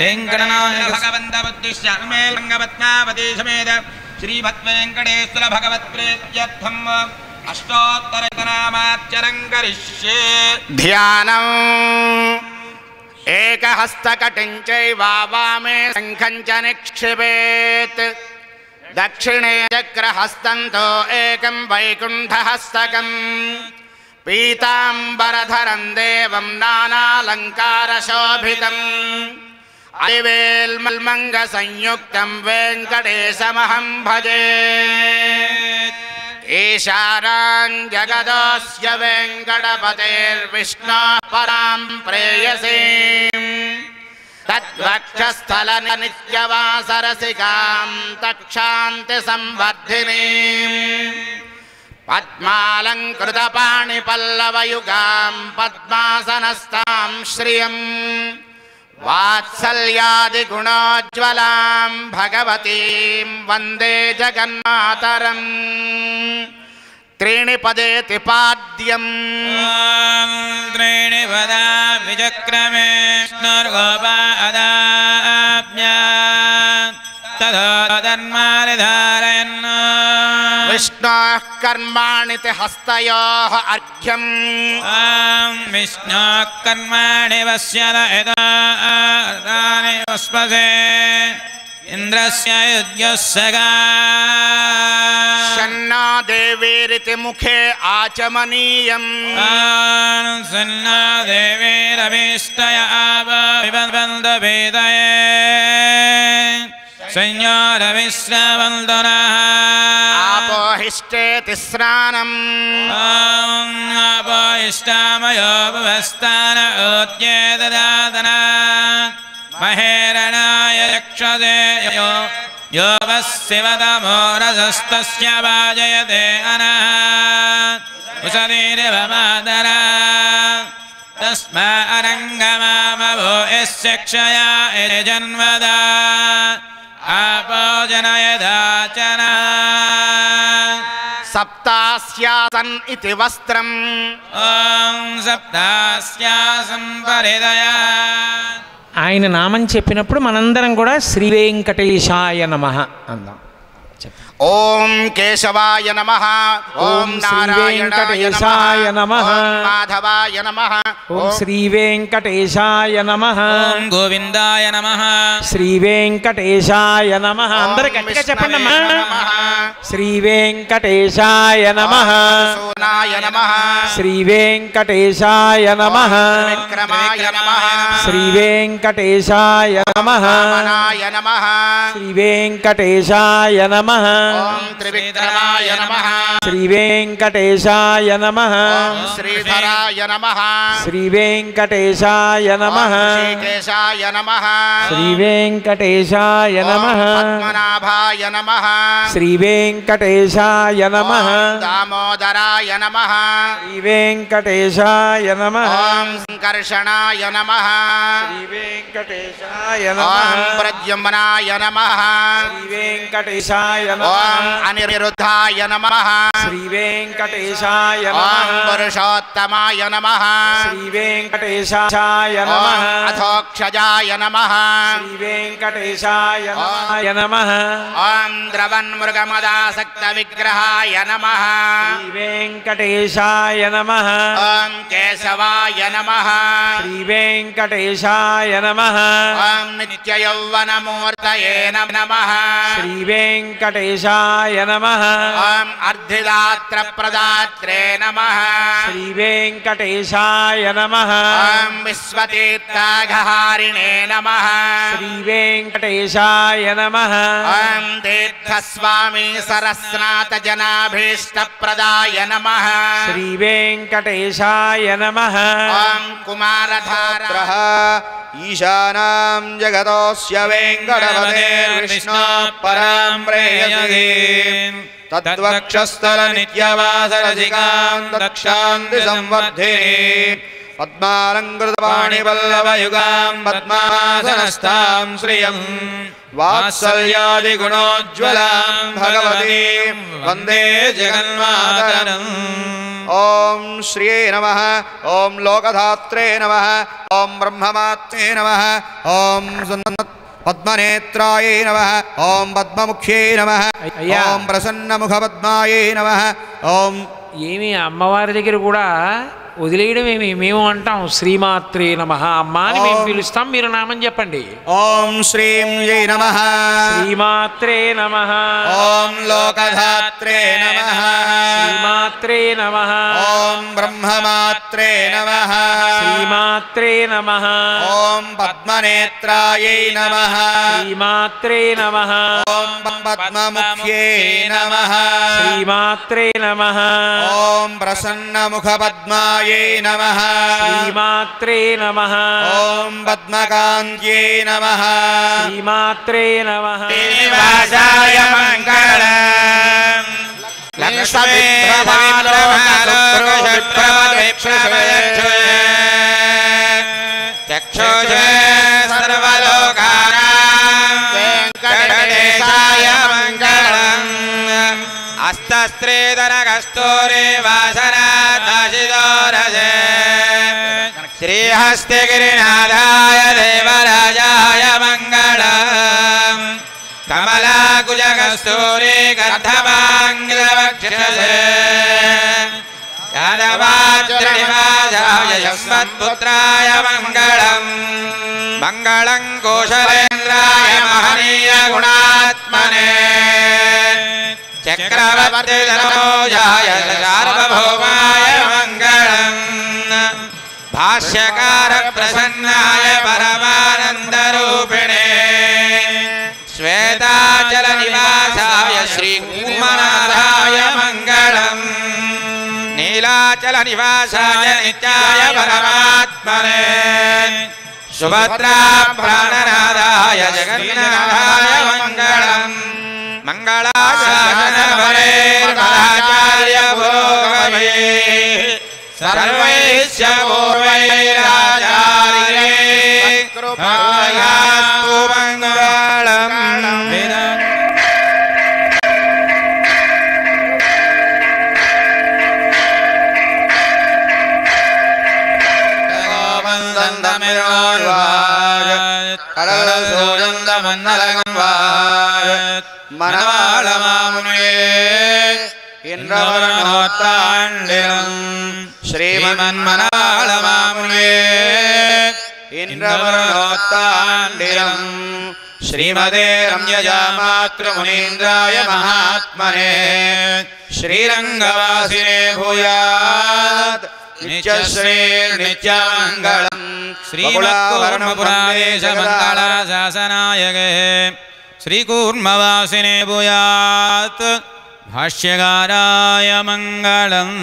वेङ्कटनाय भगवन्तबुद्धिश्यामे रङ्गपत्नावती समेत श्रीभद्वेङ्कटेश्वर भगवत्प्रेत्यर्थम् अष्टोत्तरनामार्चनं करिष्ये ध्यानम् एकहस्तकटिं चैवामे शङ्खं च निक्षिपेत् ेल् मल्मङ्गसंयुक्तम् वेङ्कटेशमहम् भजे। ईशाराम् जगदस्य वेङ्कटपतेर्विष्णोः पराम् प्रेयसी तत् तक्षान्तिसंवर्धिनीम् न नित्यवासरसिकाम् पद्मासनस्ताम् श्रियम्। वात्सल्यादिगुणोज्ज्वलां भगवतीं वंदे जगन्मातरम्। त्रीणि पदे त्रिपाद्यम्। त्रीणि पदा विचक्रमे स्नुर्गोपादाभ्या तथा तन्मानिधारयन् विष्णोः कर्माणि ते हस्तयोः अर्घ्यम्। विष्णो कर्माणि यदानि वस्पसे इन्द्रस्य युज्यस्य गा। शन्ना देवीरिति मुखे आचमनीयम्। सन्ना देवीरभीष्टय आविबन्धभेदये संज्ञो रमिश्रवन्दनः आपोहिष्टेतिश्राणम् ॐ आपोहिष्ठामयो बुभस्तान उत्येददादरा महेरणाय यक्षदे यो यो वः शिव रजस्तस्य वाजयते अनः। शरीरमादरा तस्मा अरङ्गमामभो यस्य क्षया यजन्वदा। జన సప్తాస్యాసన్ ఇది వస్త్రం ఓం సప్తాస్యాసం పరిదయ ఆయన నామం చెప్పినప్పుడు మనందరం కూడా శ్రీవేంకటేశాయ నమ అందాం. ॐ केशवाय नमः ॐ ॐ नारायणाय श्रीवेङ्कटेशाय नमः नमः। ॐ माधवाय नमः ఓం శ్రీ వెంకటేశాయ నమ ॐ गोविन्दाय नमः శ్రీ వెంకటేశాయ నమ అందరు గట్టిగా చెప్పండి అమ్మా శ్రీ వెంకటేశాయ నమ सोनाय नमः శ్రీ వెంకటేశాయ నమ विक्रमाय नमः శ్రీ వెంకటేశాయ నమ वामनाय नमः శ్రీ వెంకటేశాయ నమ त्रिविक्रमाय नमः। श्री वेंकटेशाय नमः श्रीधराय नमः। श्री वेंकटेशाय नमः। श्रीकेशाय नमः। श्री वेंकटेशाय नमः पद्मनाभाय नमः। श्री वेंकटेशाय नमः दामोदराय नमः। श्री वेंकटेशाय नमः। ओम संकर्षणाय नमः। श्री वेंकटेशाय नमः। ओम प्रद्युम्नाय नमः। श्री वेंकटेशाय नमः। ओम अनिरुद्धाय नमः। श्री वेंकटेशाय नमः। ओम पुरुषोत्तमाय नमः। श्री वेंकटेशाय नमः। अथोक्षजाय नमः। श्री वेंकटेशाय नमः। ओम द्रवन्मृगमदासक्त विग्रहाय नमः। श्री वेंकटेशाय नमः। ओम केशवाय नमः। श्री वेंकटेशाय नमः। ओम नित्ययौवनमूर्तये नमः। श्री वेंकटेश गणेशा नम। ओं अर्धिदात्र प्रदात्रे नम। श्री वेकटेशा नम। ओं विश्वतीर्थाघहारिणे नम। श्री वेङ्कटेशाय नमः। ॐ तीर्थस्वामी सरस्नात जनाभीष्टप्रदाय नम। श्री वेकटेशा नम ओं कुमार ईशान जगत जगतोऽस्य विष्णु परम प्रेय प्रेयसीम् तद्वक्षस्थलनित्यवासरसिकां दक्षान्ति संवर्धिनी पद्मालङ्कृतपाणिपल्लवयुगां पद्मासनस्तां श्रियम्। वात्सल्यादिगुणोज्ज्वलां भगवतीं। वंदे जगन्मातरम्। ॐ श्रिये नमः। ॐ लोकधात्रे नमः। ॐ ब्रह्ममात्रे नमः। ॐ सुन्नत् పద్మనేత్రాయే నమ ఓం పద్మముఖ్యే నమ ఓం ప్రసన్నముఖ పద్మాయే నమ ఓం ఏమి అమ్మవారి దగ్గర కూడా వదిలేయడం ఏమి? మేము అంటాం శ్రీమాత్రే నమ అమ్మా అని మేము పిలుస్తాం మీరు నామని చెప్పండి. ఓం శ్రీం జై నమ। శ్రీమాత్రే నమ. ఓం లోకధాత్రే నమ। मात्रे नमः। ओम ॐ ब्रह्ममात्रे नमः। श्री मात्रे नमः। ओम पद्मनेत्राये नमः। श्री मात्रे नमः। ओम पद्ममुख्ये नमः। श्री मात्रे नमः। ओम प्रसन्नमुख पद्माये नमः। श्री मात्रे नमः। ओम पद्मकांत्ये नमः। श्री मात्रे नमः। श्रीनिवासाय मङ्गल। चक्षुष सर्वलोकाराय मङ्गलम्। अस्तस्त्रीतरकस्तूरे वासरा दाशिदोर श्रीहस्तिगिरिनाथाय देवराजाय मङ्गल कमल जगस्तूरी गर्धवाङ्ग्लवक्षसे यस्मत्पुत्राय मंगल मङ्गलम् कोशलेन्द्राय महनीय गुणात्मने चक्रवर्तिधनोजाय सार्वभौमाय भाष्यकार भाष्यकारप्रसन्न चलनिवासाय नित्याय परमात्मने। सुभद्रा प्राणनादाय जगन्नाथाय मङ्गलम् मङ्गलाशासनवरेर्मदाचार्य भोगवे सर्वैश्च पूर्वैराचार्ये। कृपया மணவாளமாமுனே இன்றவரணோத்தாண்டிலும் ஸ்ரீமன் மணவாளமாமுனே இன்றவரணோத்தாண்டிலும் ஸ்ரீமதே ரம்யஜா மாத்ருமுனீந்திராய மகாத்மனே ஸ்ரீரங்கவாசினே பூயாத் नित्यश्रीर्नित्यमङ्गलम् श्रीमत्कूर्मपुरादेशमङ्गलशासनायके श्रीकूर्मवासिने भूयात् भाष्यकाराय मङ्गलम्।